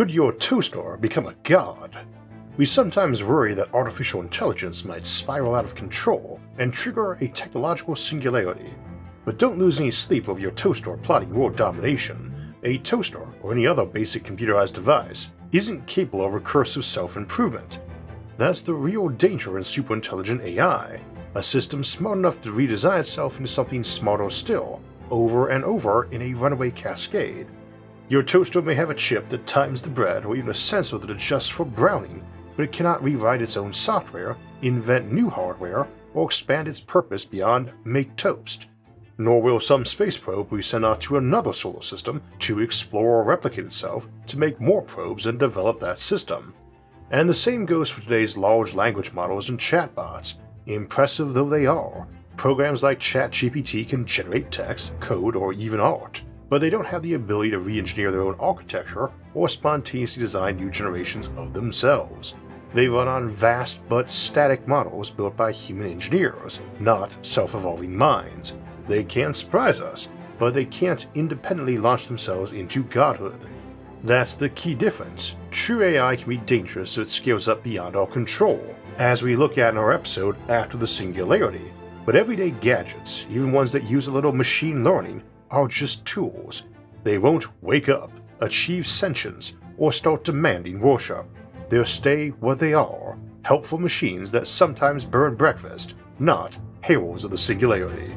Could your toaster become a god? We sometimes worry that artificial intelligence might spiral out of control and trigger a technological singularity. But don't lose any sleep over your toaster plotting world domination. A toaster, or any other basic computerized device, isn't capable of recursive self-improvement. That's the real danger in superintelligent AI, a system smart enough to redesign itself into something smarter still, over and over in a runaway cascade. Your toaster may have a chip that times the bread or even a sensor that adjusts for browning, but it cannot rewrite its own software, invent new hardware, or expand its purpose beyond make toast. Nor will some space probe we send out to another solar system to explore or replicate itself to make more probes and develop that system. And the same goes for today's large language models and chatbots. Impressive though they are, programs like ChatGPT can generate text, code, or even art but they don't have the ability to re-engineer their own architecture or spontaneously design new generations of themselves. They run on vast but static models built by human engineers, not self-evolving minds. They can surprise us, but they can't independently launch themselves into godhood. That's the key difference. True AI can be dangerous if it scales up beyond our control, as we look at in our episode After the Singularity. But everyday gadgets, even ones that use a little machine learning, are just tools. They won't wake up, achieve sentience, or start demanding worship. They'll stay what they are, helpful machines that sometimes burn breakfast, not heralds of the singularity.